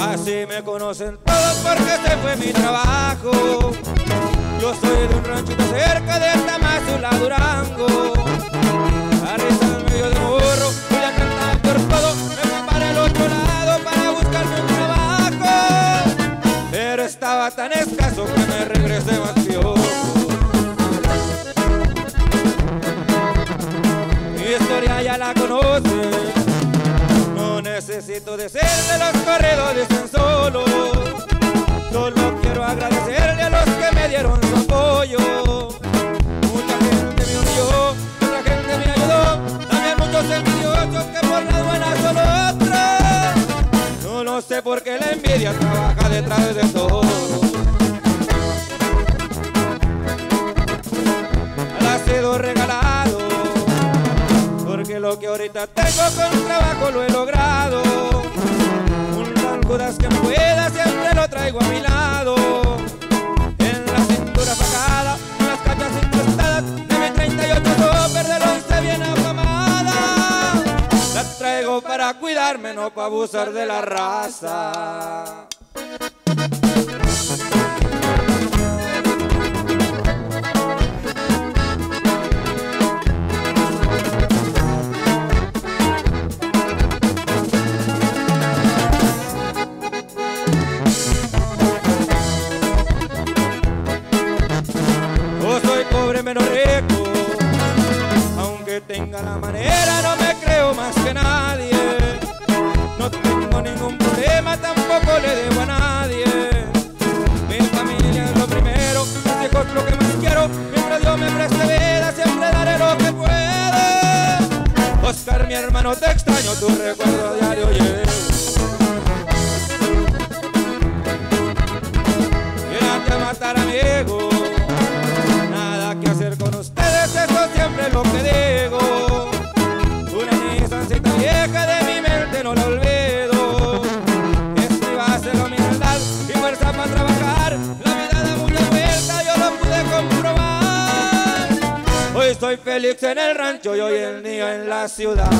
Así me conocen todos porque ese fue mi trabajo. Yo soy de un ranchito cerca de esta Tamazula, Durango. Arriba al medio morro, voy a cantar por todo. Me fui para el otro lado para buscarme un trabajo. Pero estaba tan escaso que de ser de los corredores en solo. Solo quiero agradecerle a los que me dieron su apoyo. Mucha gente me unió, mucha gente me ayudó. También muchos envidiosos que por las buenas son otros. No, no sé por qué la envidia trabaja detrás de todo. Lo que ahorita tengo con trabajo lo he logrado. Un Judas que pueda siempre lo traigo a mi lado. En la cintura pagada, en las cachas incrustadas de mi 38 super del 11 bien afamada. La traigo para cuidarme, no para abusar de la raza. Tenga la manera no me creo más que nadie. No tengo ningún problema, tampoco le debo a nadie. Mi familia es lo primero, mis hijos lo que más quiero. Mientras Dios me preste vida, siempre daré lo que pueda. Oscar, mi hermano, te extraño, tu recuerdo diario Hoy estoy feliz en el rancho y hoy el día en la ciudad.